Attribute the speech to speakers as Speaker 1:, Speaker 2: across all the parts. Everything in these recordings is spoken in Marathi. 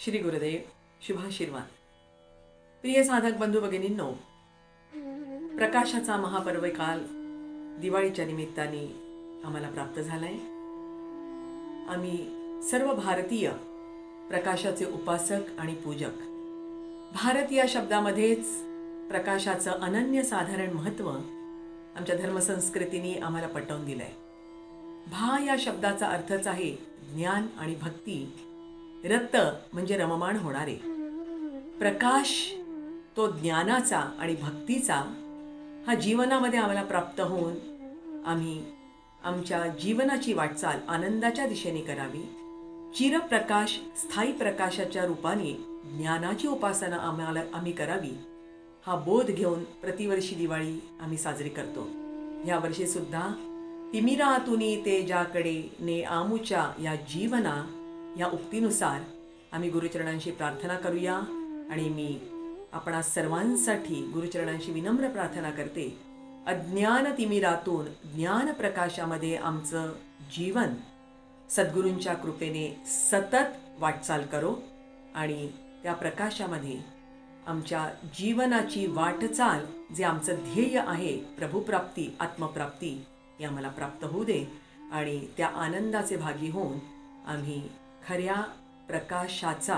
Speaker 1: श्री गुरुदेव शुभाशीर्वाद. प्रिय साधक बंधू भगिनींनो प्रकाशाचा महापर्व काल दिवाळीच्या निमित्ताने आम्हाला प्राप्त झालाय. आम्ही सर्व भारतीय प्रकाशाचे उपासक आणि पूजक भारत या शब्दामध्येच प्रकाशाचं अनन्यसाधारण महत्त्व आमच्या धर्मसंस्कृतीने आम्हाला पटवून दिलंय. भा या शब्दाचा अर्थच आहे ज्ञान आणि भक्ती. रक्त म्हणजे रममाण होणारे. प्रकाश तो ज्ञानाचा आणि भक्तीचा हा जीवनामध्ये आम्हाला प्राप्त होऊन आम्ही आमच्या जीवनाची वाटचाल आनंदाच्या दिशेने करावी. चिरप्रकाश स्थायी प्रकाशाच्या रूपाने ज्ञानाची उपासना आम्हाला आम्ही करावी. हा बोध घेऊन प्रतिवर्षी दिवाळी आम्ही साजरी करतो. यावर्षी सुद्धा तिमिरातुनी ते ज्याकडे ने आमुच्या या जीवना या उक्तीनुसार आम्ही गुरुचरणांशी प्रार्थना करूया आणि मी आपणा सर्वांसाठी गुरुचरणांशी विनम्र प्रार्थना करते. अज्ञान तिमिरातून ज्ञान प्रकाशामध्ये आमचं जीवन. सद्गुरूंच्या कृपेने सतत वाटचाल करो आणि त्या प्रकाशामध्ये आमच्या जीवनाची वाटचाल जे आमचं ध्येय आहे प्रभुप्राप्ती आत्मप्राप्ती या मला प्राप्त होऊ दे आणि त्या आनंदाचे भागी होऊन आम्ही खऱ्या प्रकाशाचा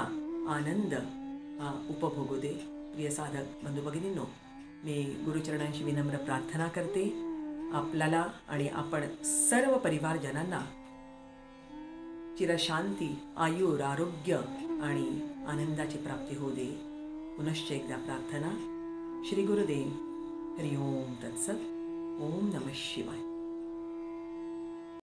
Speaker 1: आनंद हा उपभोगू दे. प्रिय साधक बंधू भगिनींनो मी गुरुचरणांशी विनम्र प्रार्थना करते. आपल्याला आणि आपण सर्व परिवारजनांना चिरशांती आयुर आरोग्य आणि आनंदाची प्राप्ती होऊ दे. पुनश्च एकदा प्रार्थना. श्री गुरुदेव हरिओम तत्सत. ओम नम शिवाय.